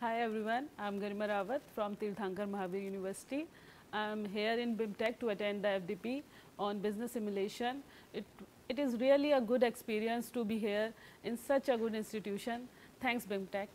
Hi everyone, I am Garima Rawat from Tirthankar Mahavir University. I am here in BIMTech to attend the FDP on business simulation. It, it is really a good experience to be here in such a good institution. Thanks BIMTech.